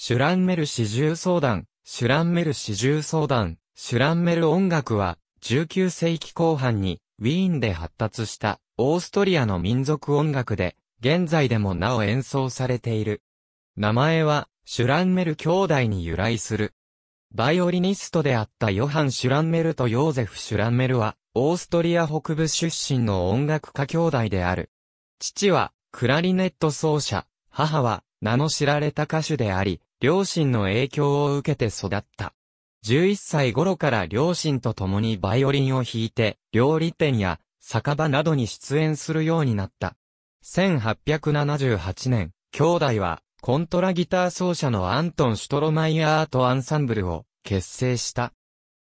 シュランメル四重奏団、シュランメル四重奏団、シュランメル音楽は、19世紀後半に、ウィーンで発達した、オーストリアの民族音楽で、現在でもなお演奏されている。名前は、シュランメル兄弟に由来する。バイオリニストであったヨハン・シュランメルとヨーゼフ・シュランメルは、オーストリア北部出身の音楽家兄弟である。父は、クラリネット奏者、母は、名の知られた歌手であり、両親の影響を受けて育った。11歳頃から両親と共にバイオリンを弾いて、料理店や酒場などに出演するようになった。1878年、兄弟は、コントラギター奏者のアントン・シュトロマイヤートアンサンブルを結成した。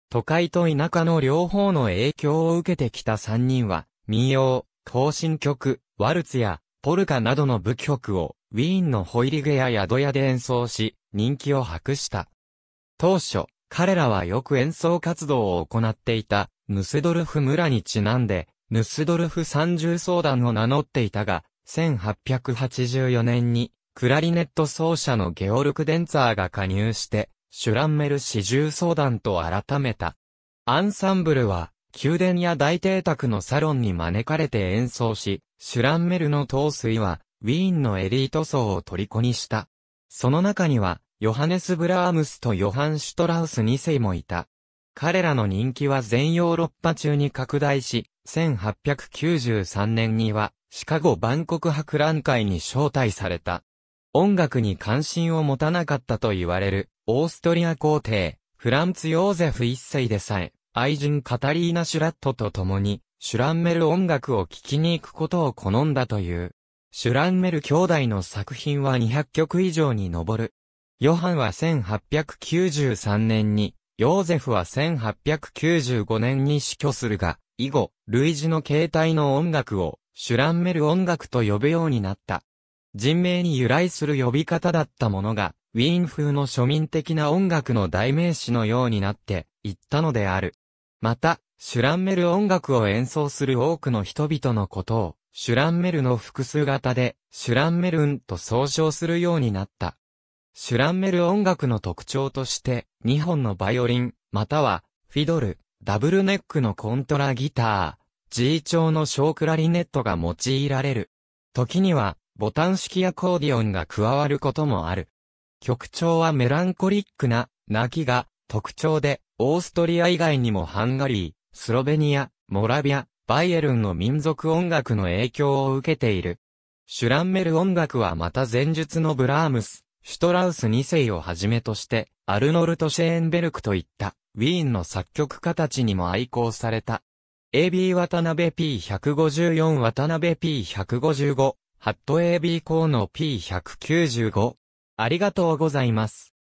都会と田舎の両方の影響を受けてきた三人は、民謡、行進曲、ワルツや、ポルカなどの舞曲を、ウィーンのホイリゲや宿屋で演奏し、人気を博した。当初、彼らはよく演奏活動を行っていた、ヌスドルフ村にちなんで、ヌスドルフ三重奏団を名乗っていたが、1884年に、クラリネット奏者のゲオルク・デンツァーが加入して、シュランメル四重奏団と改めた。アンサンブルは、宮殿や大邸宅のサロンに招かれて演奏し、シュランメルの陶水は、ウィーンのエリート層を虜にした。その中には、ヨハネス・ブラームスとヨハン・シュトラウス2世もいた。彼らの人気は全ヨーロッパ中に拡大し、1893年には、シカゴ万国博覧会に招待された。音楽に関心を持たなかったと言われる、オーストリア皇帝、フランツ・ヨーゼフ一世でさえ、愛人カタリーナ・シュラットと共に、シュランメル音楽を聴きに行くことを好んだという。シュランメル兄弟の作品は200曲以上に上る。ヨハンは1893年に、ヨーゼフは1895年に死去するが、以後、類似の形態の音楽を、シュランメル音楽と呼ぶようになった。人名に由来する呼び方だったものが、ウィーン風の庶民的な音楽の代名詞のようになっていったのである。また、シュランメル音楽を演奏する多くの人々のことを、シュランメルの複数型で、シュランメルンと総称するようになった。シュランメル音楽の特徴として、2本のバイオリン、または、フィドル、ダブルネックのコントラギター、G 調の小クラリネットが用いられる。時には、ボタン式アコーディオンが加わることもある。曲調はメランコリックな、泣きが特徴で、オーストリア以外にもハンガリー、スロベニア、モラビア、バイエルンの民族音楽の影響を受けている。シュランメル音楽はまた前述のブラームス、シュトラウス2世をはじめとして、アルノルト・シェーンベルクといった、ウィーンの作曲家たちにも愛好された。AB 渡辺 P154 渡辺 P155、ハット AB コーの P195。ありがとうございます。